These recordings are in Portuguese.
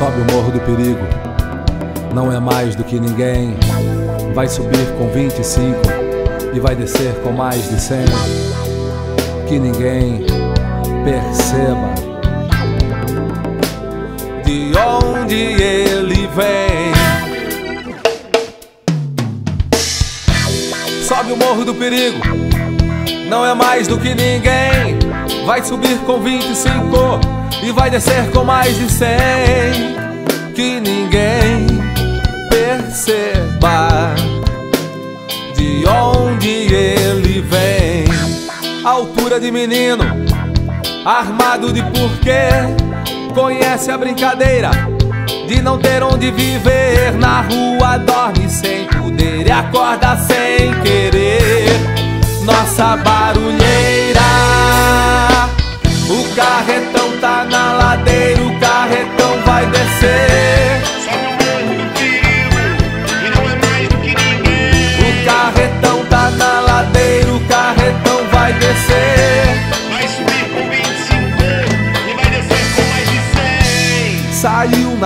Sobe o morro do perigo, não é mais do que ninguém. Vai subir com 25 e vai descer com mais de 100. Que ninguém perceba de onde ele vem. Sobe o morro do perigo, não é mais do que ninguém. Vai subir com 25 e vai descer com mais de 100. De menino, armado de porquê. Conhece a brincadeira de não ter onde viver. Na rua dorme sem poder e acorda sem querer. Nossa barulheira,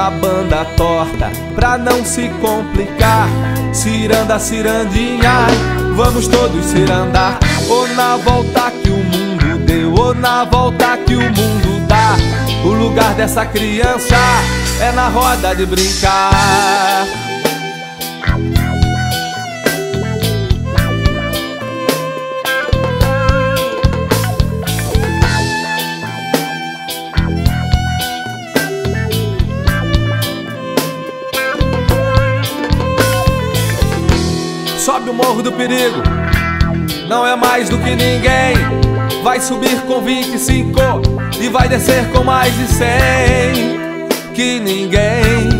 Na banda torta pra não se complicar. Ciranda, cirandinha, vamos todos cirandar. Ou na volta que o mundo deu, ou na volta que o mundo dá. O lugar dessa criança é na roda de brincar. Sobe o morro do perigo, não é mais do que ninguém. Vai subir com 25 e vai descer com mais de 100. Que ninguém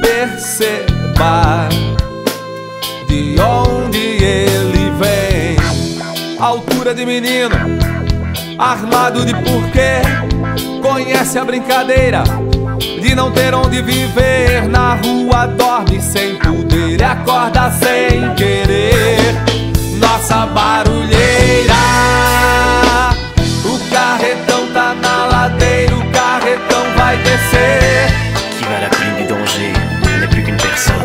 perceba de onde ele vem. Altura de menino, armado de porquê. Conhece a brincadeira de não ter onde viver. Na rua dorme sem poder e acorda sem querer. Nossa barulheira, o carretão tá na ladeira, o carretão vai descer. Que va la pluie du é mais que uma pessoa.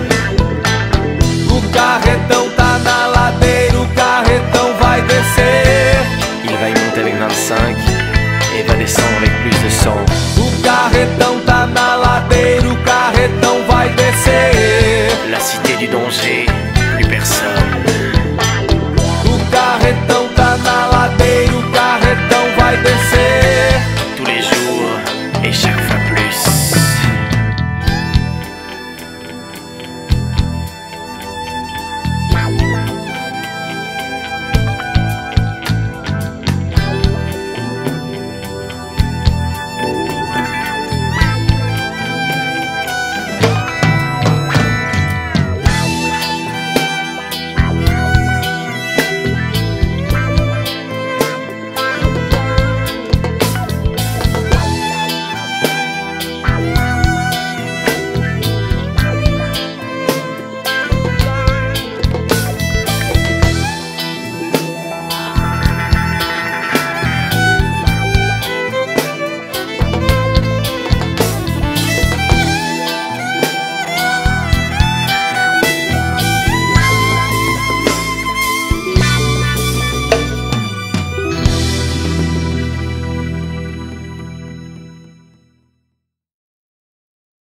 O carretão tá na ladeira, o carretão vai descer. E vai y em avec